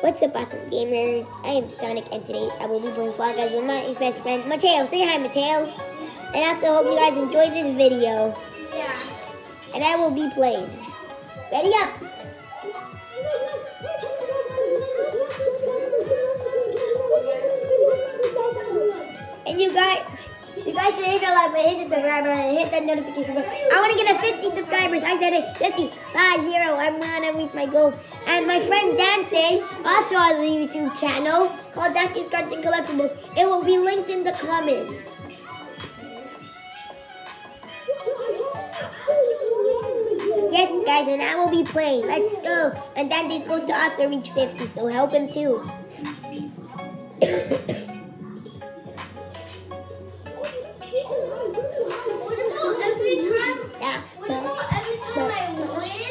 What's up, awesome gamer? I am Sonic, and today I will be playing Fall Guys with my best friend Matteo. Say hi, Matteo. And I also hope you guys enjoy this video. Yeah. And I will be playing. Ready up! Subscribe button, and hit that notification bell. I want to get a 50 subscribers. I said it, 50, 5, 0. I'm gonna reach my goal. And my friend Dante also has a YouTube channel called Dante's Cards and Collectibles. It will be linked in the comments. Yes, guys, and I will be playing. Let's go. And Dante goes to also reach 50, so help him too.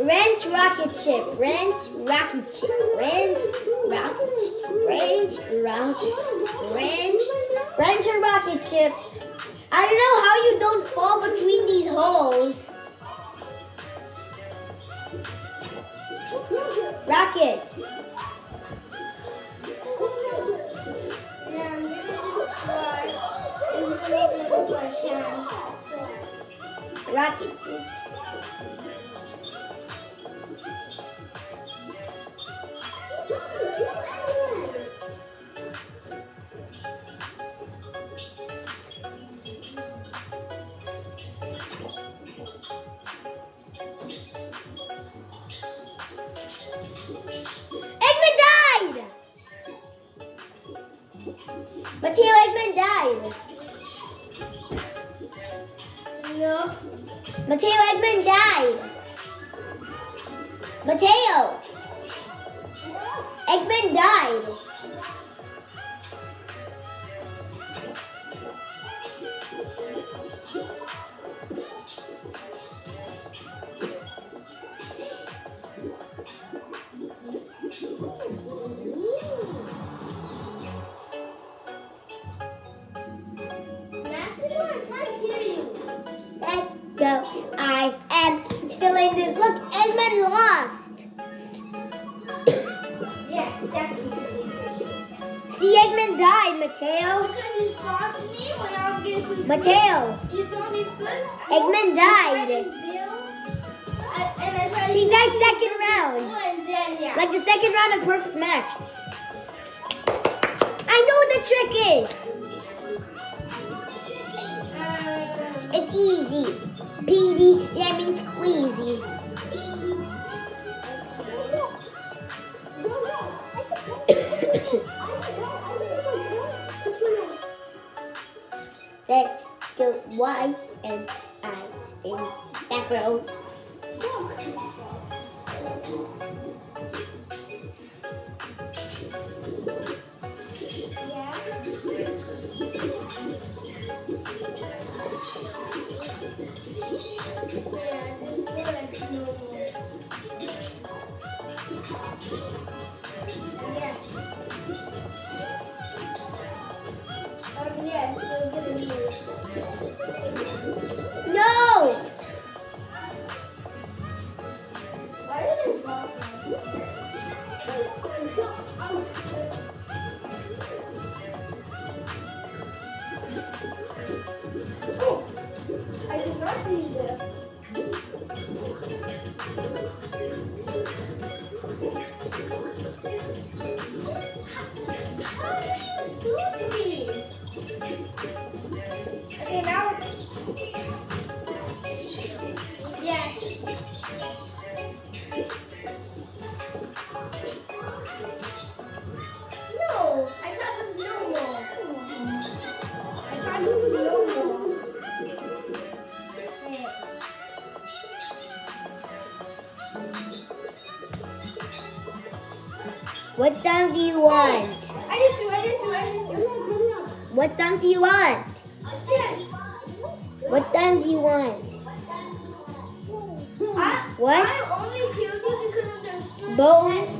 Wrench rocket ship. Wrench rocket ship. Wrench rocket ship. Wrench rocket. Wrench or rocket ship. I don't know how you don't fall between these holes. Rocket. Can. Rocket Matteo Eggman died. Matteo. Eggman died. See, Eggman died, Matteo. Because you fought me when I was getting food. Matteo. You saw me first. Eggman died. I- He died second round. Then, yeah. Like the second round of perfect match. I know what the trick is. Uh, It's easy. Peasy, lemon squeezy. Let's go Y and I in back row. Yeah. oh, shit. What song do you want? I didn't do, I didn't do, I didn't do. What song do you want? Yes. What song do you want? I, What? I only killed you because of the Bones?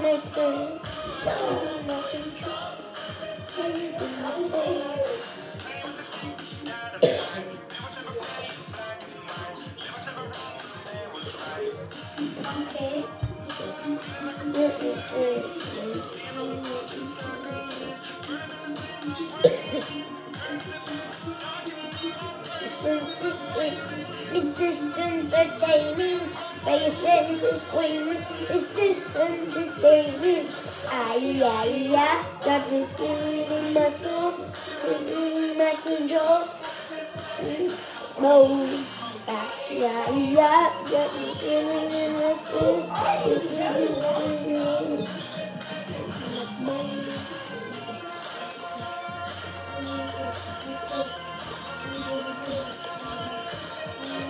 Control everything my Is this entertaining? Patience is waiting. Is this entertaining? Ay, ay, ay, got this feeling in my soul, in my control. Bones. Ay, ay, got this feeling in my soul. Bones.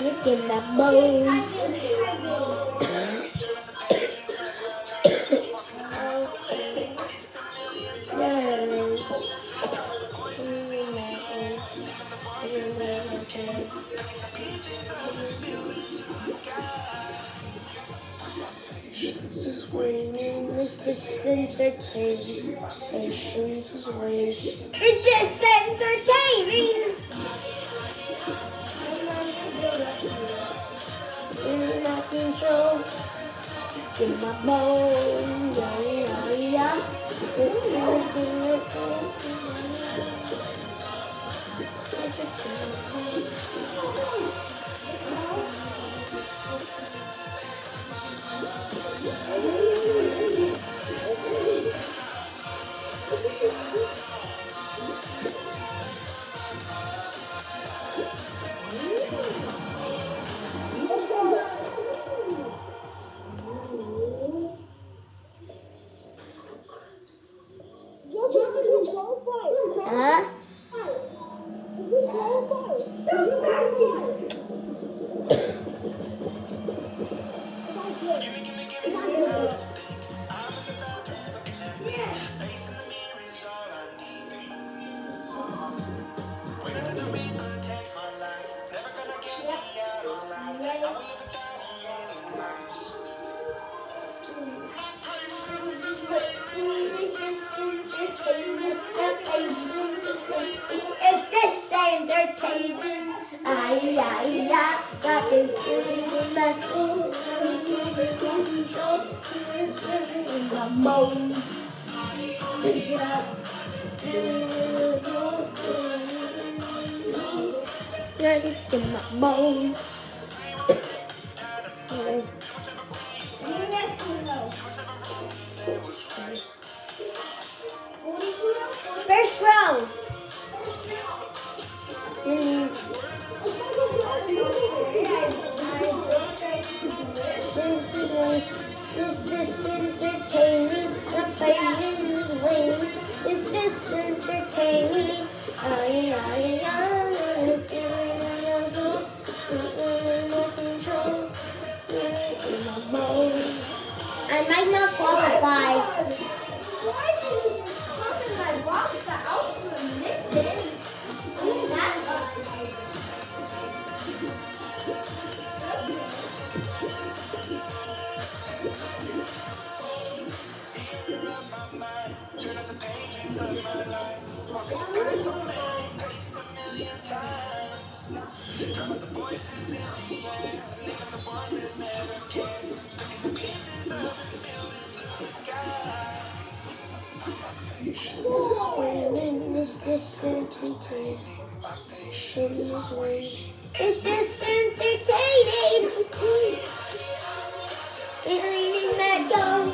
Look at my bones. Waiting, is this entertaining? Is this entertaining? In my control, in my bone, yeah, yeah, yeah. Alive. I will live a thousand million lives. Is this entertainment? Ay, ay, ay, got this feeling in my soul. In my bones. Got it in my bones. First row. Is is this entertaining? The patient is waiting. Is this entertaining? In my bones. I might not qualify. Waiting, is this entertaining? Is waiting. Is this entertaining? Feeling in my dome,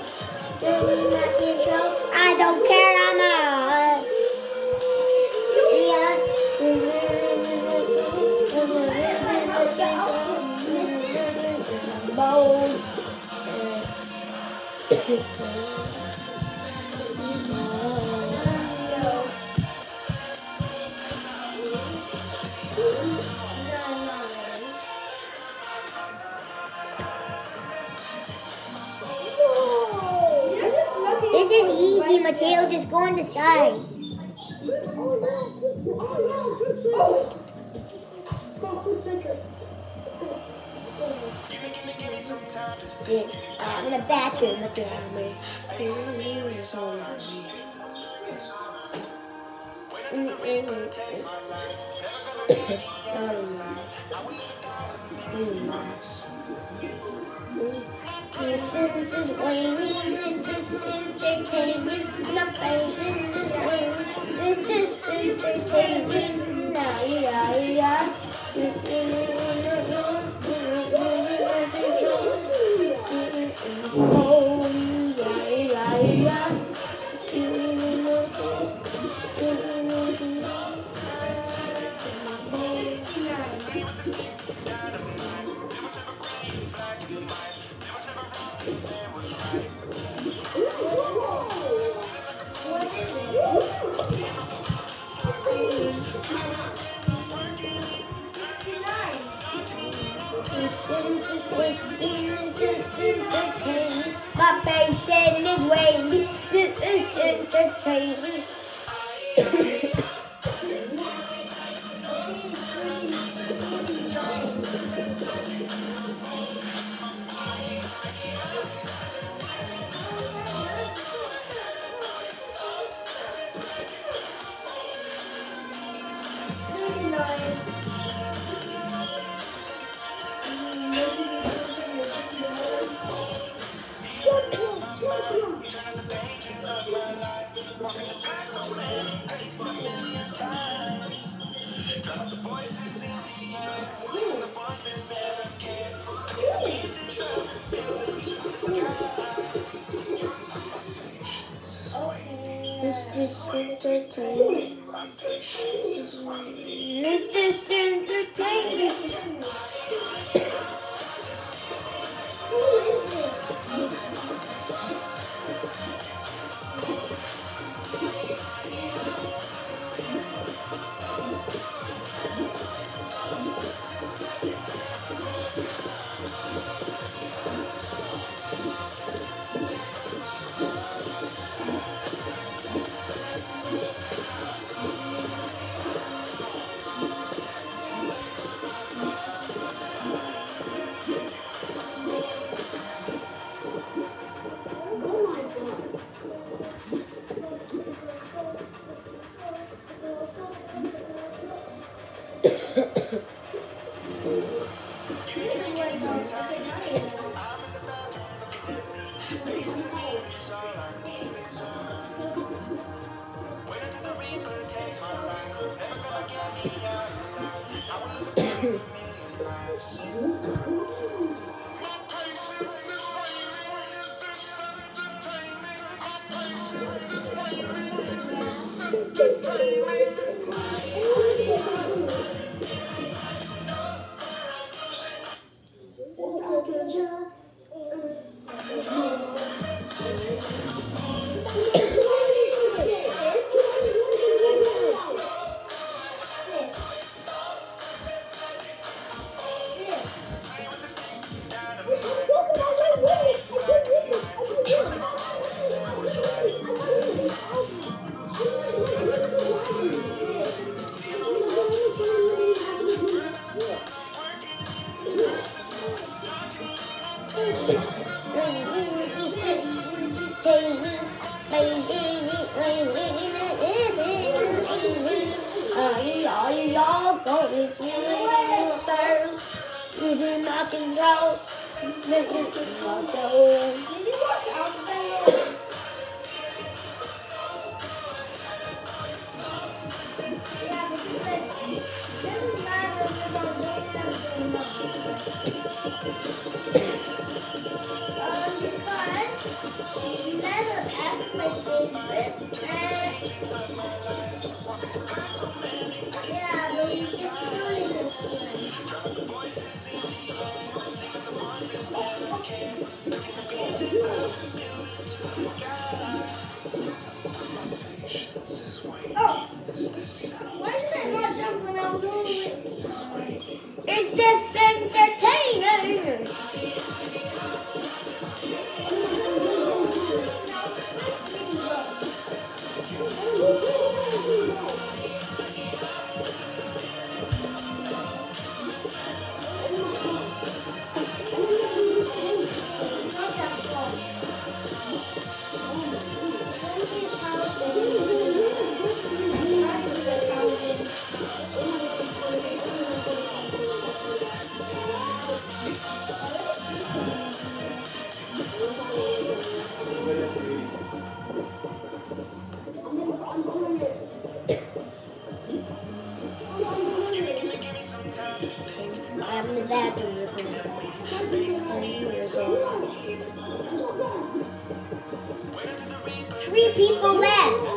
Some time to Dude, uh, I'm in the bathroom. Look at me. face in the mirror is all I need. Live a thousand million lives. This is this entertainment? My face is waiting. Is this entertainment? Nah, Is this entertaining? Thank. I'm in the bathroom recording. Three people left.